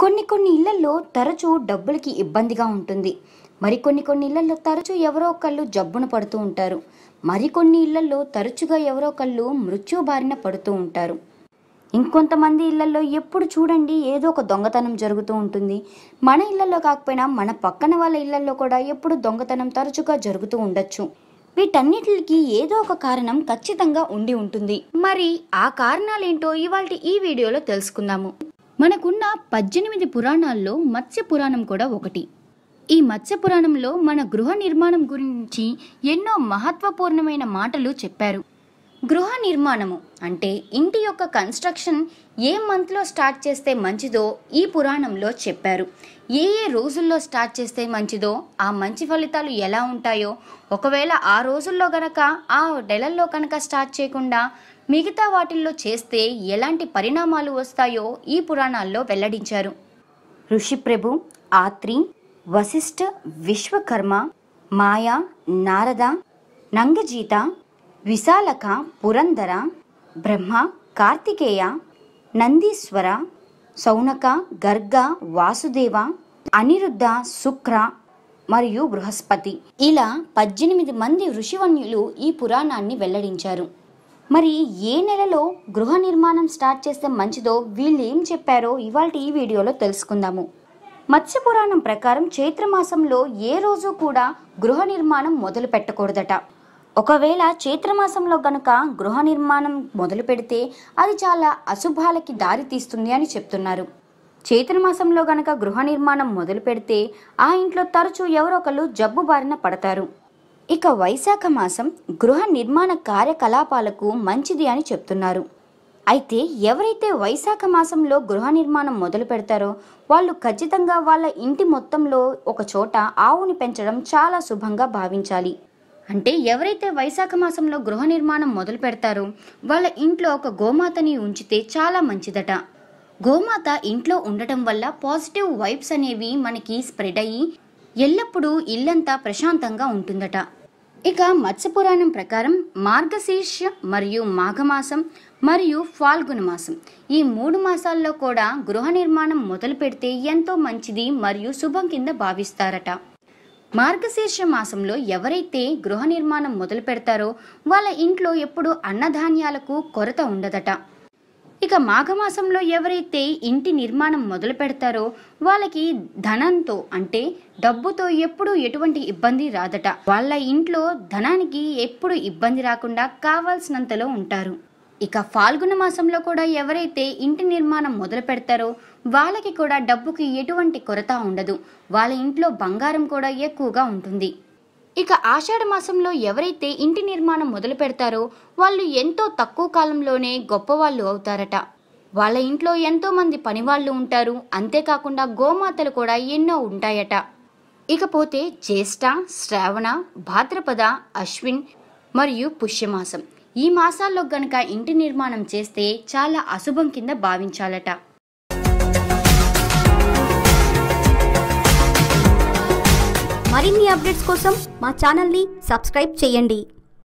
కొన్ని కొన్ని ఇళ్ళలో తరచూ డబ్బులకి ఇబ్బందిగా ఉంటుంది. మరికొన్ని కొన్ని ఇళ్ళలో తరచూ ఎవరో ఒకళ్ళు జబ్బున పడుతూ ఉంటారు. మరికొన్ని ఇళ్ళలో తరచుగా ఎవరో ఒకళ్ళు మృత్యు బారిన పడుతూ ఉంటారు. ఇంకొంతమంది ఇళ్ళలో ఎప్పుడు చూడండి ఏదో ఒక దొంగతనం జరుగుతూ ఉంటుంది. మన ఇళ్ళలో కాకపోయినా మన పక్కన వాళ్ళ ఇళ్ళలో కూడా ఎప్పుడు దొంగతనం తరచుగా జరుగుతూ ఉండొచ్చు. వీటన్నిటికి ఏదో ఒక కారణం ఖచ్చితంగా ఉండి ఉంటుంది. మరి ఆ కారణాలేంటో ఇవాళ ఈ వీడియోలో తెలుసుకుందాము. మనకున్న పద్దెనిమిది పురాణాల్లో మత్స్య పురాణం కూడా ఒకటి. ఈ మత్స్య పురాణంలో మన గృహ నిర్మాణం గురించి ఎన్నో మహత్వపూర్ణమైన మాటలు చెప్పారు. గృహ నిర్మాణము అంటే ఇంటి యొక్క కన్స్ట్రక్షన్ ఏ మంత్లో స్టార్ట్ చేస్తే మంచిదో ఈ పురాణంలో చెప్పారు. ఏ ఏ రోజుల్లో స్టార్ట్ చేస్తే మంచిదో ఆ మంచి ఫలితాలు ఎలా ఉంటాయో ఒకవేళ ఆ రోజుల్లో గనక ఆ నెలల్లో కనుక స్టార్ట్ చేయకుండా మిగతా వాటిల్లో చేస్తే ఎలాంటి పరిణామాలు వస్తాయో ఈ పురాణాల్లో వెల్లడించారు. ఋషిప్రభు ఆత్రి వశిష్ఠ విశ్వకర్మ మాయా నారద నంగజీత విశాలక పురంధర బ్రహ్మ కార్తికేయ నందీశ్వర సౌనక గర్గ వాసుదేవ అనిరుద్ధ శుక్ర మరియు బృహస్పతి. ఇలా పద్దెనిమిది మంది ఋషివన్యులు ఈ పురాణాన్ని వెల్లడించారు. మరి ఏ నెలలో గృహ నిర్మాణం స్టార్ట్ చేస్తే మంచిదో వీళ్ళు ఏం చెప్పారో ఇవాళ ఈ వీడియోలో తెలుసుకుందాము. మత్స్య పురాణం ప్రకారం చైత్రమాసంలో ఏ రోజు కూడా గృహ నిర్మాణం మొదలు పెట్టకూడదట ఒకవేళ చైత్రమాసంలో గనుక గృహ నిర్మాణం మొదలు పెడితే అది చాలా అశుభాలకి దారి తీస్తుంది అని చెప్తున్నారు. చైత్రమాసంలో గనక గృహ నిర్మాణం మొదలు పెడితే ఆ ఇంట్లో తరచూ ఎవరొకరు జబ్బు బారిన పడతారు. ఇక వైశాఖ మాసం గృహ నిర్మాణ కార్యకలాపాలకు మంచిది అని చెప్తున్నారు. అయితే ఎవరైతే వైశాఖ మాసంలో గృహ నిర్మాణం మొదలు పెడతారో వాళ్ళు ఖచ్చితంగా వాళ్ళ ఇంటి మొత్తంలో ఒక చోట ఆవుని పెంచడం చాలా శుభంగా భావించాలి. అంటే ఎవరైతే వైశాఖ మాసంలో గృహ నిర్మాణం మొదలు పెడతారో వాళ్ళ ఇంట్లో ఒక గోమాతని ఉంచితే చాలా మంచిదట. గోమాత ఇంట్లో ఉండటం వల్ల పాజిటివ్ వైబ్స్ అనేవి మనకి స్ప్రెడ్ అయ్యి ఎల్లప్పుడూ ఇల్లంతా ప్రశాంతంగా ఉంటుందట. ఇక మత్స్యపురాణం ప్రకారం మార్గశీర్ష మరియు మాఘమాసం మరియు ఫాల్గుణ మాసం ఈ మూడు మాసాల్లో కూడా గృహ నిర్మాణం మొదలు పెడితే ఎంతో మంచిది మరియు శుభం కింద భావిస్తారట. మార్గశీర్ష మాసంలో ఎవరైతే గృహ నిర్మాణం మొదలు పెడతారో వాళ్ళ ఇంట్లో ఎప్పుడు అన్నధాన్యాలకు కొరత ఉండదట. ఇక మాఘమాసంలో ఎవరైతే ఇంటి నిర్మాణం మొదలు పెడతారో వాళ్ళకి ధనంతో అంటే డబ్బుతో ఎప్పుడు ఎటువంటి ఇబ్బంది రాదట. వాళ్ళ ఇంట్లో ధనానికి ఎప్పుడు ఇబ్బంది రాకుండా కావాల్సినంతలో ఉంటారు. ఇక ఫాల్గుణ మాసంలో కూడా ఎవరైతే ఇంటి నిర్మాణం మొదలు పెడతారో వాళ్ళకి కూడా డబ్బుకి ఎటువంటి కొరత ఉండదు. వాళ్ళ ఇంట్లో బంగారం కూడా ఎక్కువగా ఉంటుంది. ఇక ఆషాఢ మాసంలో ఎవరైతే ఇంటి నిర్మాణం మొదలు పెడతారో వాళ్ళు ఎంతో తక్కువ కాలంలోనే గొప్పవాళ్ళు అవుతారట. వాళ్ళ ఇంట్లో ఎంతో మంది పనివాళ్ళు ఉంటారు. అంతేకాకుండా గోమాతలు కూడా ఎన్నో ఉంటాయట. ఇకపోతే జ్యేష్ఠ శ్రావణ భాద్రపద అశ్విన్ మరియు పుష్యమాసం. ఈ మాసాల్లో గనక ఇంటి నిర్మాణం చేస్తే చాలా అశుభం కింద భావించాలట. మరిన్ని అప్డేట్స్ కోసం మా ఛానల్ని సబ్స్క్రైబ్ చేయండి.